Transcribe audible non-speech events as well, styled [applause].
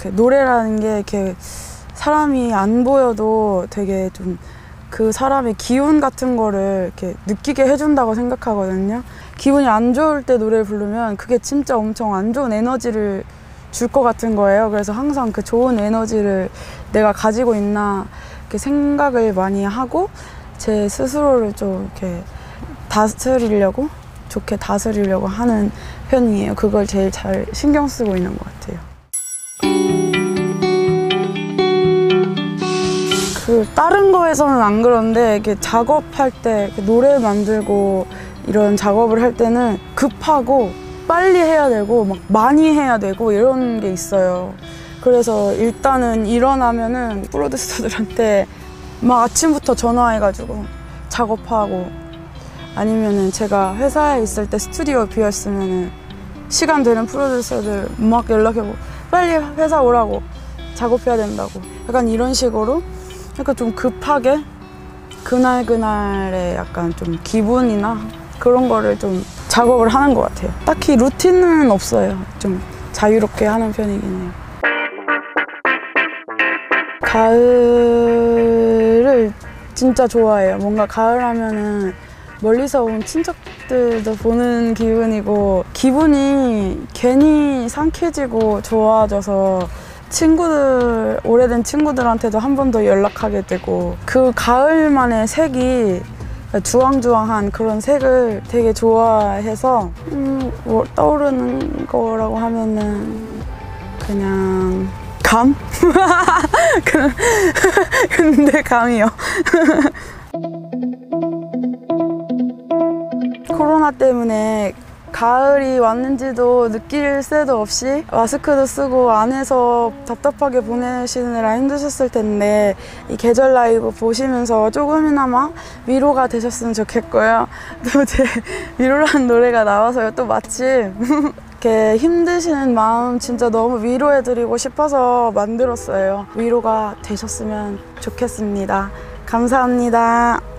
그 노래라는 게 이렇게 사람이 안 보여도 되게 좀 그 사람의 기운 같은 거를 이렇게 느끼게 해준다고 생각하거든요. 기분이 안 좋을 때 노래를 부르면 그게 진짜 엄청 안 좋은 에너지를 줄 것 같은 거예요. 그래서 항상 그 좋은 에너지를 내가 가지고 있나 이렇게 생각을 많이 하고 제 스스로를 좀 이렇게 다스리려고 좋게 다스리려고 하는 편이에요. 그걸 제일 잘 신경 쓰고 있는 것 같아요. 다른 거에서는 안 그런데 이렇게 작업할 때 노래 만들고 이런 작업을 할 때는 급하고 빨리 해야 되고 막 많이 해야 되고 이런 게 있어요. 그래서 일단은 일어나면은 프로듀서들한테 막 아침부터 전화해가지고 작업하고 아니면은 제가 회사에 있을 때 스튜디오 비었으면은 시간 되는 프로듀서들 막 연락해고 빨리 회사 오라고 작업해야 된다고 약간 이런 식으로 약간 좀 급하게 그날 그날의 약간 좀 기분이나 그런 거를 좀 작업을 하는 것 같아요. 딱히 루틴은 없어요. 좀 자유롭게 하는 편이긴 해요. 가을을 진짜 좋아해요. 뭔가 가을 하면은 멀리서 온 친척들도 보는 기분이고 기분이 괜히 상쾌해지고 좋아져서 친구들 오래된 친구들한테도 한 번 더 연락하게 되고 그 가을만의 색이 주황주황한 그런 색을 되게 좋아해서 음, 뭐 떠오르는 거라고 하면은 그냥 감? [laughs] 그- [laughs] 근데 감이요. [laughs] 코로나 때문에 가을이 왔는지도 느낄 새도 없이 마스크도 쓰고 안에서 답답하게 보내시느라 힘드셨을 텐데 이 계절 라이브 보시면서 조금이나마 위로가 되셨으면 좋겠고요. [laughs] 또 제 위로라는 노래가 나와서요. 또 마침 이렇게 힘드시는 마음 진짜 너무 위로해드리고 싶어서 만들었어요. 위로가 되셨으면 좋겠습니다. 감사합니다.